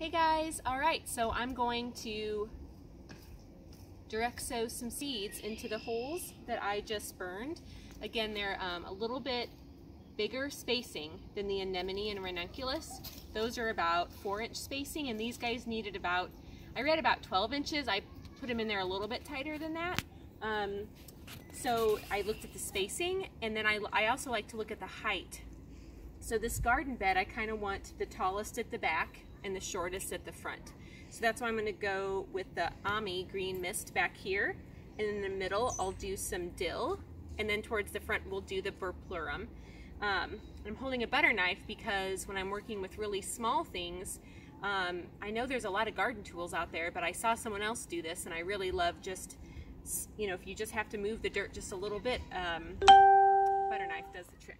Hey guys, all right, so I'm going to direct sow some seeds into the holes that I just burned. Again, they're um, a little bit bigger spacing than the anemone and ranunculus. Those are about four inch spacing and these guys needed about, I read about 12 inches. I put them in there a little bit tighter than that. Um, so I looked at the spacing and then I, I also like to look at the height. So this garden bed, I kind of want the tallest at the back and the shortest at the front. So that's why I'm gonna go with the Ammi green mist back here. And in the middle, I'll do some dill. And then towards the front, we'll do the Bupleurum. Um, I'm holding a butter knife because when I'm working with really small things, um, I know there's a lot of garden tools out there, but I saw someone else do this and I really love just, you know, if you just have to move the dirt just a little bit, um, butter knife does the trick.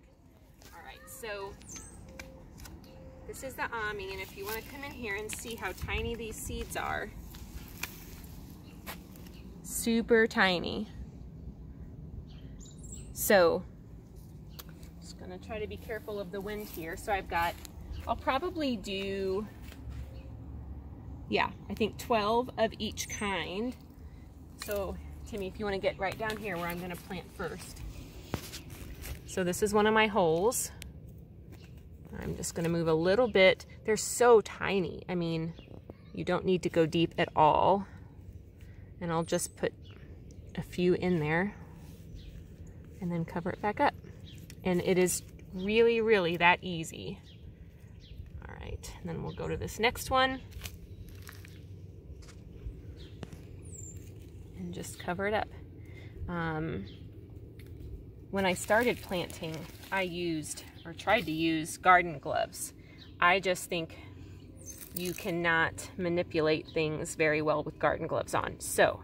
All right, so this is the Ammi, and if you want to come in here and see how tiny these seeds are, super tiny. So, just gonna try to be careful of the wind here. So I've got, I'll probably do, yeah, I think 12 of each kind. So Timmy, if you wanna get right down here where I'm gonna plant first. So this is one of my holes. I'm just gonna move a little bit. They're so tiny. I mean, you don't need to go deep at all. And I'll just put a few in there and then cover it back up. And it is really, really that easy. All right, and then we'll go to this next one. And just cover it up. Um, when I started planting, I used or tried to use garden gloves. I just think you cannot manipulate things very well with garden gloves on. So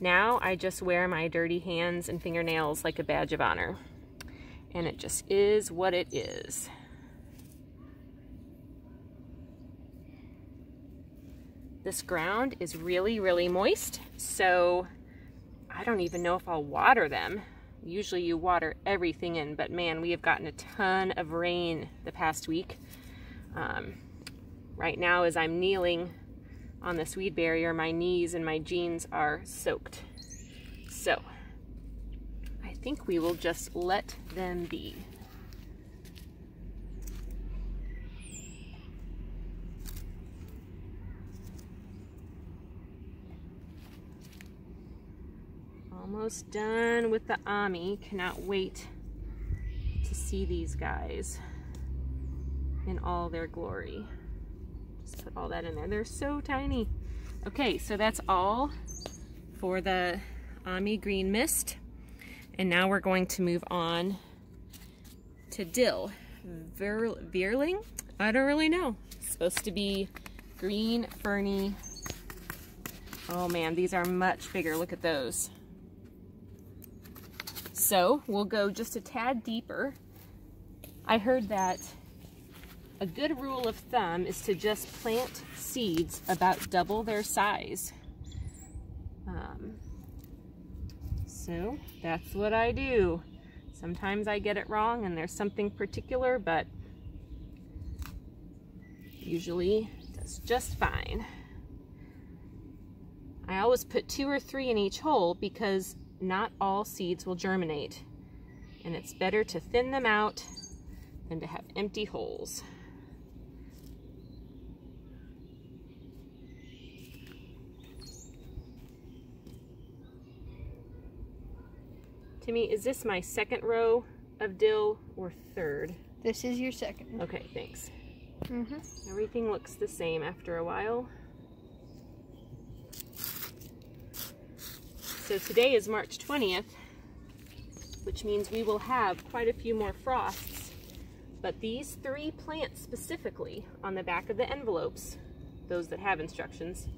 now I just wear my dirty hands and fingernails like a badge of honor. And it just is what it is. This ground is really, really moist, so I don't even know if I'll water them. Usually you water everything in, but man, we have gotten a ton of rain the past week. Um, right now as I'm kneeling on this weed barrier, my knees and my jeans are soaked. So I think we will just let them be. Almost done with the Ammi. Cannot wait to see these guys in all their glory. Just put all that in there. They're so tiny. Okay, so that's all for the Ammi Green Mist. And now we're going to move on to dill. Ver Vierling? I don't really know. It's supposed to be green, ferny. Oh man, these are much bigger. Look at those. So we'll go just a tad deeper. I heard that a good rule of thumb is to just plant seeds about double their size. Um, so that's what I do. Sometimes I get it wrong and there's something particular, but usually does just fine. I always put two or three in each hole because not all seeds will germinate. And it's better to thin them out than to have empty holes. Timmy, is this my second row of dill or third? This is your second. Okay, thanks. Mm -hmm. Everything looks the same after a while. So today is March 20th, which means we will have quite a few more frosts. But these three plants specifically on the back of the envelopes, those that have instructions,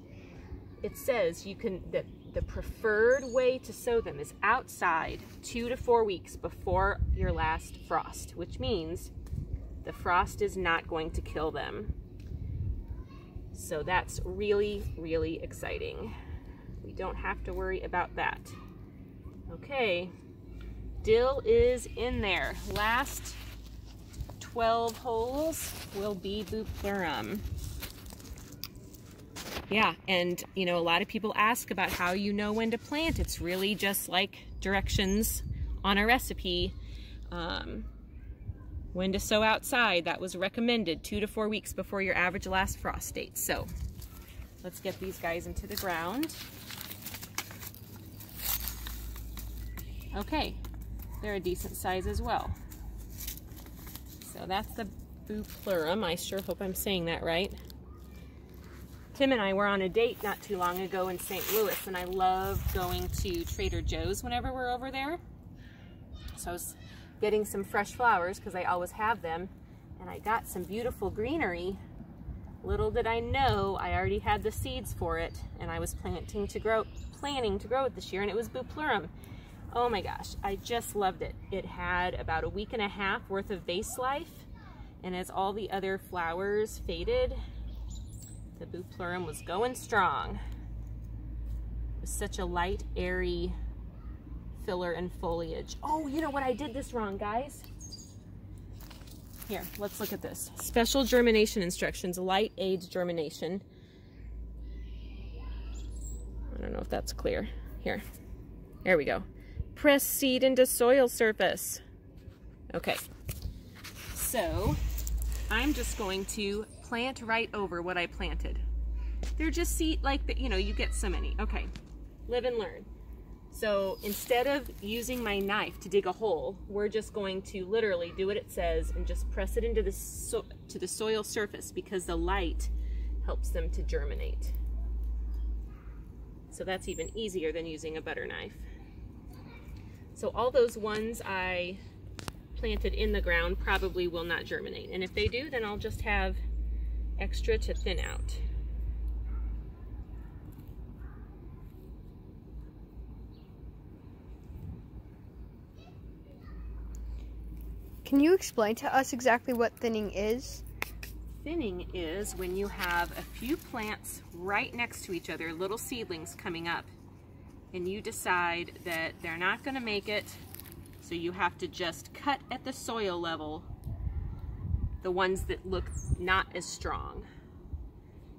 it says you can that the preferred way to sow them is outside two to four weeks before your last frost, which means the frost is not going to kill them. So that's really, really exciting. We don't have to worry about that. Okay, dill is in there. Last 12 holes will be Bupleurum. Yeah, and you know, a lot of people ask about how you know when to plant. It's really just like directions on a recipe. Um, when to sow outside, that was recommended two to four weeks before your average last frost date. So let's get these guys into the ground. Okay, they're a decent size as well. So that's the Bupleurum. I sure hope I'm saying that right. Tim and I were on a date not too long ago in St. Louis, and I love going to Trader Joe's whenever we're over there. So I was getting some fresh flowers because I always have them, and I got some beautiful greenery. Little did I know I already had the seeds for it, and I was planting to grow, planning to grow it this year, and it was Bupleurum. Oh my gosh, I just loved it. It had about a week and a half worth of vase life, and as all the other flowers faded, the Bupleurum was going strong. It was such a light, airy filler and foliage. Oh, you know what? I did this wrong, guys. Here, let's look at this. Special germination instructions, light aids germination. I don't know if that's clear. Here, there we go. Press seed into soil surface. Okay, so I'm just going to plant right over what I planted. They're just seed like that, you know, you get so many. Okay, live and learn. So instead of using my knife to dig a hole, we're just going to literally do what it says and just press it into the, so to the soil surface because the light helps them to germinate. So that's even easier than using a butter knife. So all those ones I planted in the ground probably will not germinate. And if they do, then I'll just have extra to thin out. Can you explain to us exactly what thinning is? Thinning is when you have a few plants right next to each other, little seedlings coming up, and you decide that they're not going to make it, so you have to just cut at the soil level the ones that look not as strong.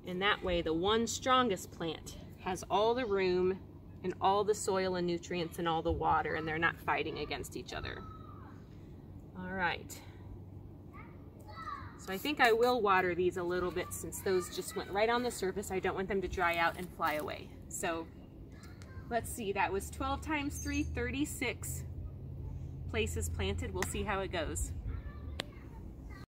And that way the one strongest plant has all the room and all the soil and nutrients and all the water and they're not fighting against each other. All right. So I think I will water these a little bit since those just went right on the surface. I don't want them to dry out and fly away. So let's see, that was 12 times 3, 36 places planted. We'll see how it goes.